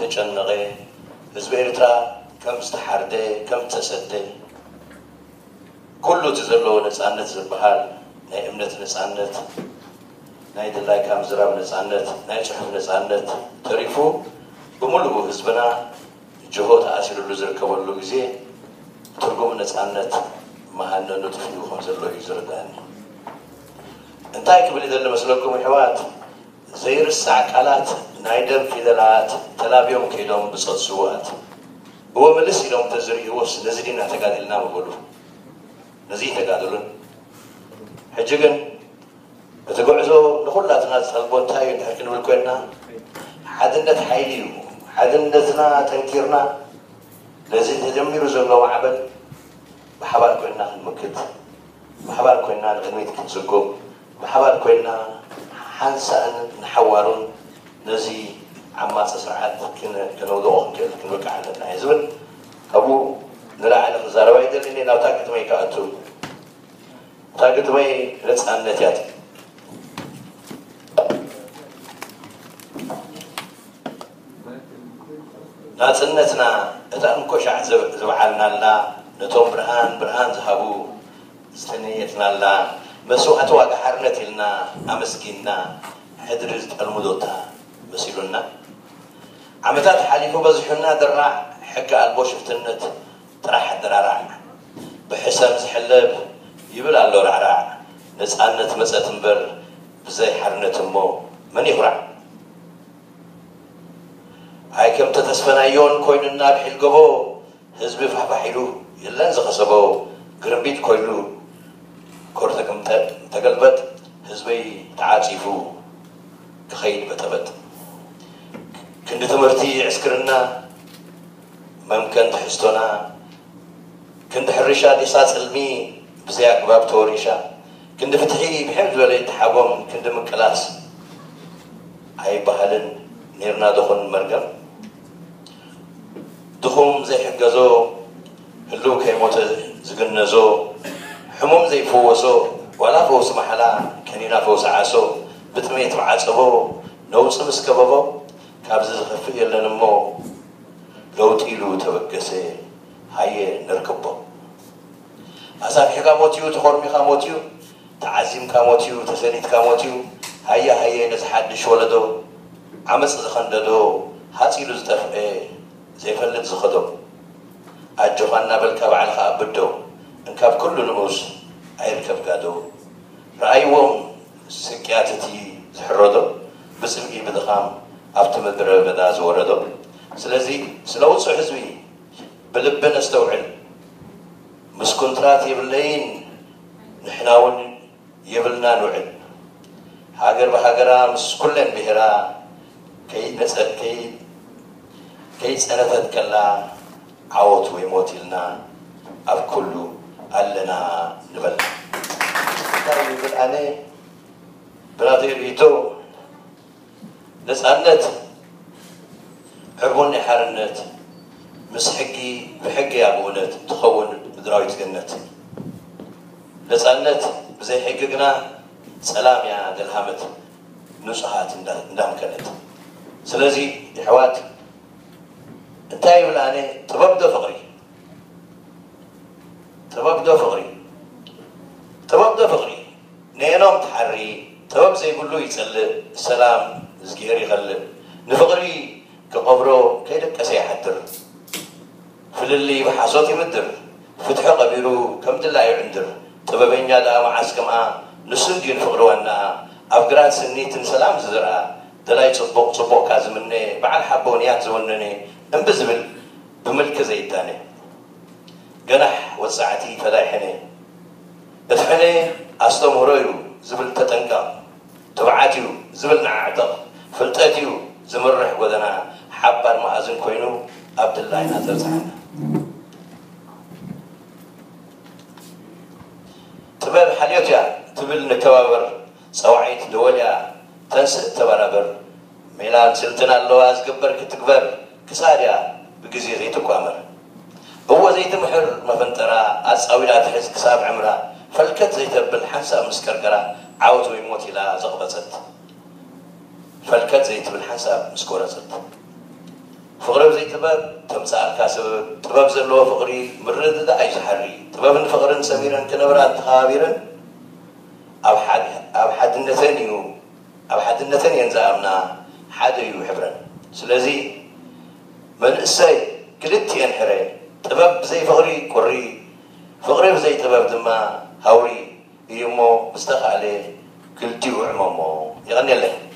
ተጨነቐ ህዝቢ ኤርትራ ከም ዝተሓርደ ከም ዝተሰደ ኩሉ እቲ ዘለዎ ነፃነት ዝበሃል ናይ እምነት ነፃነት ናይ ድላይ ካብ ምዝራብ ነፃነት ናይ ፅሑፍ ነፃነት ተሪፉ ብምሉኡ ህዝብና ጅሆ ተኣሲሩሉ ዝርከበሉ ግዜ ትርጉም ነፃነት መሃነኑ ጥፍኡ ከም ዘሎ እዩ ዝርዳእኒ እንታይ ክብል ዘለ መስለኩም ኣሕዋት ዘይርሳዕ ቃላት نايدم فيدلات تلابيهم كيلوم بصد سوات هو ملسي لهم تزري هو نزلين اعتقادلنا مقولو نزيه تقادلون حجيقن بتقعزو نقول لا تنات تلقون تايو نحكين بالكوينا حدنة حيليو حدنتنا تنكيرنا لازم تدمير زلو عبد بحبال كوينا المكت بحبال كوينا الغنويت كنزقو بحبال كوينا حنسان نحوارون نزي عما تسرعات ممكن كانوا ذو أخن كانوا كحلة نعيزون أبو نلا على خزارة ويدا لإني ناو تاكت مي كأتو تاكت مي رتس عن نتياتي ناتنتنا إتان كوشع زبعالنا لا نتوم برهان برهان زهبو استنيتنا لا مسوحة واقع حرنتي لنا أمسكينا هدرزت المدوتها مسيلنا عمتات حليفو بزحنا درع حكى البوش في النت تراح الدرع بحسن زحلب يبل على الورع رع نسأل نتمسأ تنبر بزي حرنة مو من يفرع هاي كم تتسفن ايون كوين النار حيل قبو هزبي فح بحيلو يلنز غصبو قربيت كوينو كورتكم تقلبت هزبي تعاتفو خيل بتبت كن تمرتي عسكرنا ممكن تحستنا كن تحرشا دي صاص المي بزياك باب توريشا كن تفتحي بحمد ولا يتحوم كن مكلاس أي بحالن نيرنا دخون مرقم دخوم زي حقزو هلو كي موت زقنزو حموم زي فوسو ولا فوس محلا كنينا فوس عاسو بتميت معاسبو نوصم سكببو كابز خفي لنا مو لوتي لو توجسي هاي نركبه أزاك هيك موتيو تخور ميخا موتيو تعزيم كاموتيو تسنيت كاموتيو هيا هيا نزحد شولدو عمس زخنددو هاتي لو زتف ايه زيفلت زخدو أجوغانا بالكاب عالخا أبدو انكاب كل نؤوس أي الكاب قادو رأيوهم سكياتتي زحردو بسمكي بدخام ኣብቲ ምድረ በዳ ዝወረዶ ስለዚ ስለ ውፅእ ህዝቢ ብልብን እስተውዕል ምስ ኮንትራት የብለይን ንሕና እውን የብልና ንውዕል ሃገር ብሃገራ ምስ ኩለን ብሄራ ከይፀነተት ከላ ዓወት ወይ ሞት ኢልና ኣብ ኩሉ ኣለና ንበል እንታይ ይብል ኣነ ብናተይ ርእቶ نسألت عبوني حرنت مس حقي بحقي عبونت تخون بدراوي تقنت نسألت زي حققنا سلام يا عبد الحمد نصحات ندام كنت سلازي إحوات انتهي من الآن تباب دو فقري تباب دو فقري تباب فقري نينوم تحري تباب زي يقول له السلام زجير يغلب نفغري كقبرو كيدك أسي حدر فللي بحصوتي مدر فتح قبيرو كم دلائي عندر تبابين جادا معسكما نسل دين فغرو أنا أفقرات سني تنسلام زرع دلائي تطبق تطبق كازمني مع الحبونيات زونني انبزمل بملك زيداني جنح وزعتي فلاحني اتحني أستمرو زبل تتنقى تبعاتي زبل نعتق ፍልጠት እዩ ዝምርሕ ጎደና ሓባር መኣዝን ኮይኑ ኣብ ድላይና ዘብፅሐና ጥበብ ሓልዮት እያ ትብል ንከባበር ፀዋዒት ደወልያ ተንስእ ተበራበር ሜላን ስልትን ኣለዋ ዝግበር ክትግበር ክሳድያ ብግዜ ዘይትቋመር እዎ ዘይትምሕር መፈንጠራ ኣፃዊዳ ትሕዝ ክሳብ ዕምራ ፈልከት ዘይተብል ሓንሳብ ምስከርከራ ዓወት ወይ ሞት ኢላ ዘቕበፀት فلكت زيت من حساب مسكورة زلت فقرة زيت بقى تمسع الكاسب تباب زلوه فقري مرد دا عيش حري تباب ان فقر سميرا كنبرا تخابيرا أو حد أو حد النثانيو أو حد النثانيو انزعبنا حد يو حبرا سلازي من إساي كلتي انحري تباب زي فقري كري فقرة زي تباب دما هوري يمو مستخ عليه كلتي وعمو يغني الله